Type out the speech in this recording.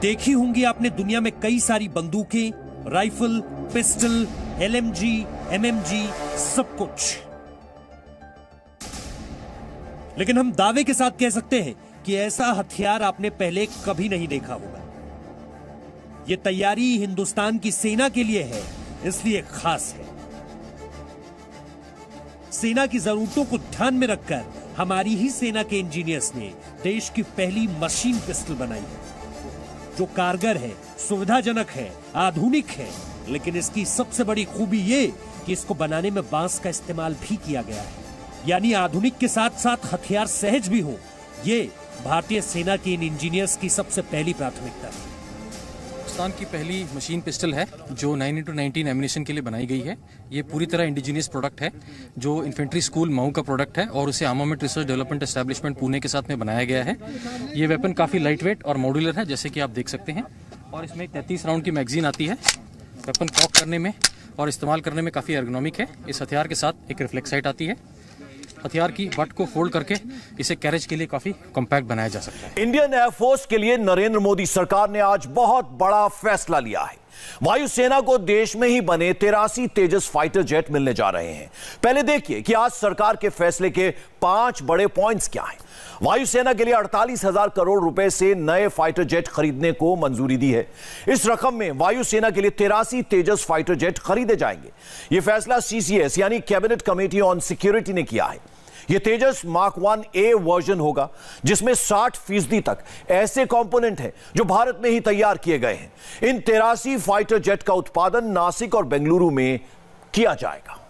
देखी होंगी आपने दुनिया में कई सारी बंदूकें, राइफल, पिस्टल, एलएमजी, एमएमजी, सब कुछ। लेकिन हम दावे के साथ कह सकते हैं कि ऐसा हथियार आपने पहले कभी नहीं देखा होगा। यह तैयारी हिंदुस्तान की सेना के लिए है, इसलिए खास है। सेना की जरूरतों को ध्यान में रखकर हमारी ही सेना के इंजीनियर्स ने देश की पहली मशीन पिस्टल बनाई है। जो कारगर है, सुविधाजनक है, आधुनिक है, लेकिन इसकी सबसे बड़ी खूबी ये कि इसको बनाने में बाँस का इस्तेमाल भी किया गया है। यानी आधुनिक के साथ साथ हथियार सहज भी हो, ये भारतीय सेना के इन इंजीनियर्स की सबसे पहली प्राथमिकता है। पाकिस्तान की पहली मशीन पिस्टल है, जो 9 इंटू नाइनटीन एमिनेशन के लिए बनाई गई है। ये पूरी तरह इंडिजीनियस प्रोडक्ट है, जो इन्फेंट्री स्कूल मऊ का प्रोडक्ट है और उसे armament research development establishment Pune के साथ में बनाया गया है। ये वेपन काफ़ी लाइट वेट और मॉड्यूलर है, जैसे कि आप देख सकते हैं। और इसमें तैंतीस राउंड की मैगजीन आती है। वेपन कॉक करने में और इस्तेमाल करने में काफ़ी एर्गोनॉमिक है। इस हथियार के साथ एक रिफ्लेक्साइट आती है। हथियार की बट को फोल्ड करके इसे कैरेज के लिए काफ़ी कॉम्पैक्ट बनाया जा सकता है। इंडियन एयरफोर्स के लिए नरेंद्र मोदी सरकार ने आज बहुत बड़ा फैसला लिया है। वायुसेना को देश में ही बने तेरासी तेजस फाइटर जेट मिलने जा रहे हैं। पहले देखिए कि आज सरकार के फैसले के पाँच बड़े पॉइंट्स क्या हैं। वायुसेना के लिए अड़तालीस हज़ार करोड़ रुपए से नए फाइटर जेट खरीदने को मंजूरी दी है। इस रकम में वायुसेना के लिए तेरासी तेजस फाइटर जेट खरीदे जाएँगे। यह फैसला सीसीएस यानी कैबिनेट कमेटी ऑन सिक्योरिटी ने किया है। यह Tejas mark one A version होगा, जिसमें 60 फ़ीसदी तक ऐसे कंपोनेंट हैं जो भारत में ही तैयार किए गए हैं। इन तेरासी फाइटर जेट का उत्पादन नासिक और बेंगलुरु में किया जाएगा।